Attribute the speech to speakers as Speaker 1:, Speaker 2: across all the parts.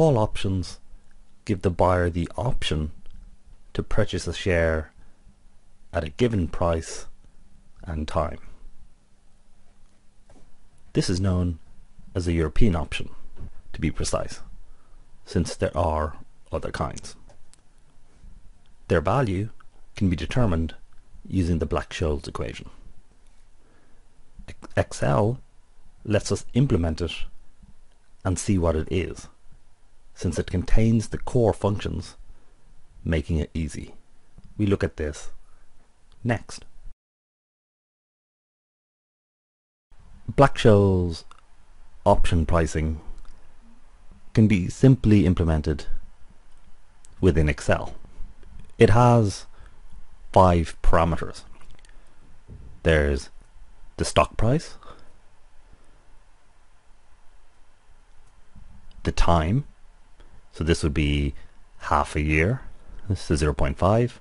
Speaker 1: call options give the buyer the option to purchase a share at a given price and time. This is known as a European option, to be precise, since there are other kinds. Their value can be determined using the Black-Scholes equation. Excel lets us implement it and see what it is, since it contains the core functions, making it easy. We look at this next. Black-Scholes option pricing can be simply implemented within Excel. It has five parameters. There's the stock price, the time, so this would be half a year, this is 0.5.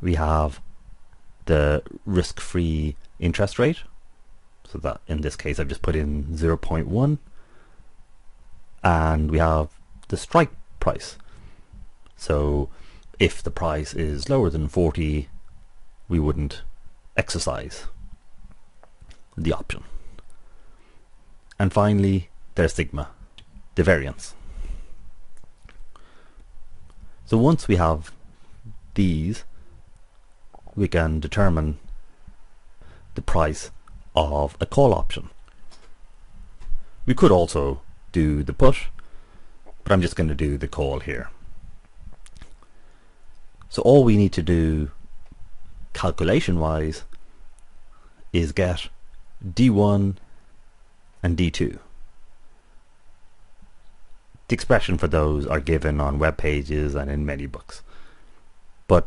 Speaker 1: We have the risk-free interest rate, so that in this case I've just put in 0.1 and we have the strike price. So if the price is lower than 40 we wouldn't exercise the option. And finally there's sigma the variance so once we have these we can determine the price of a call option. We could also do the put, but I'm just going to do the call here. So all we need to do calculation wise is get D1 and D2. The expression for those are given on web pages and in many books. But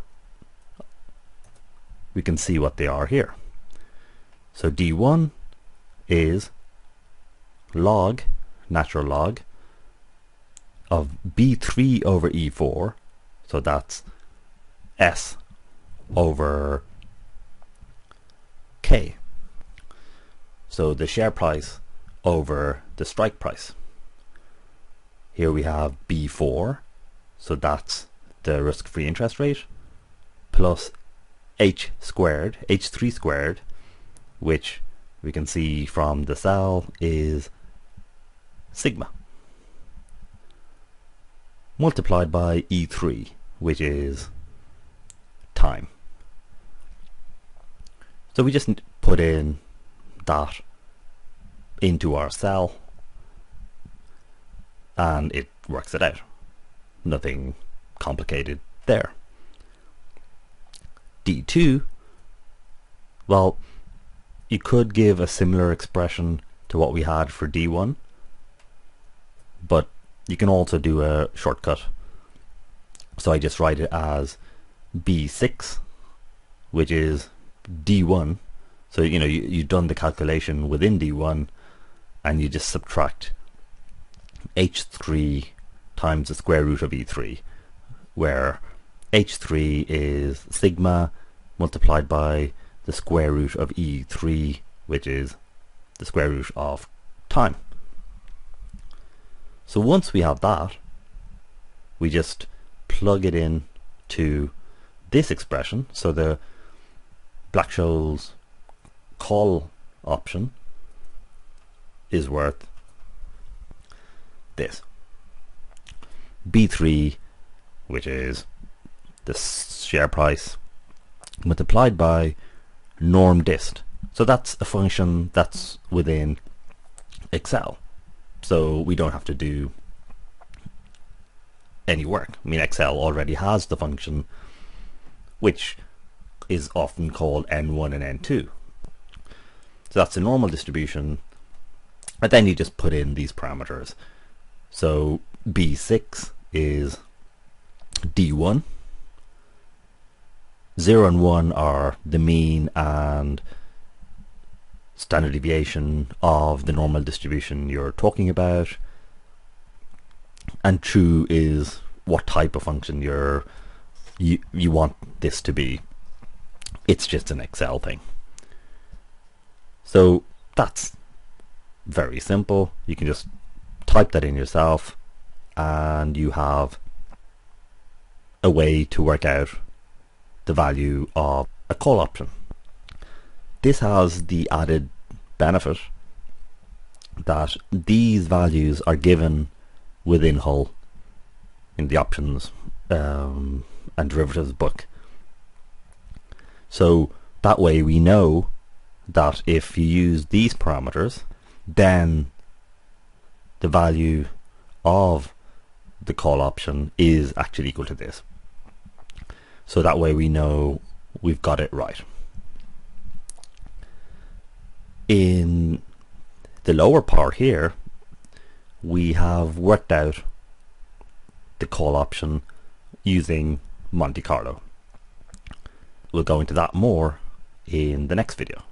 Speaker 1: we can see what they are here. So D1 is log, natural log, of B3 over E4, so that's S over K. So the share price over the strike price. Here we have B4, so that's the risk-free interest rate, plus H squared, H3 squared, which we can see from the cell is sigma multiplied by E3 which is time. So we just put in that into our cell and it works it out. Nothing complicated there. D2, well, you could give a similar expression to what we had for D1 but you can also do a shortcut so I just write it as B6 which is D1 so you know you, you've done the calculation within D1 and you just subtract H3 times the square root of E3 where H3 is sigma multiplied by the square root of e3 which is the square root of time. So once we have that we just plug it in to this expression so the Black-Scholes call option is worth this B3 which is the share price multiplied by norm dist. So that's a function that's within Excel. So we don't have to do any work. I mean Excel already has the function which is often called N1 and N2. So that's the normal distribution. And then you just put in these parameters. So B6 is D1 0 and 1 are the mean and standard deviation of the normal distribution you're talking about. And true is what type of function you're you you want this to be. It's just an excel thing. So that's very simple. You can just type that in yourself and you have a way to work out the value of a call option. This has the added benefit that these values are given within Hull in the options um, and derivatives book. So that way we know that if you use these parameters, then the value of the call option is actually equal to this. So that way we know we've got it right. In the lower part here, we have worked out the call option using Monte Carlo. We'll go into that more in the next video.